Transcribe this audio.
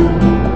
you.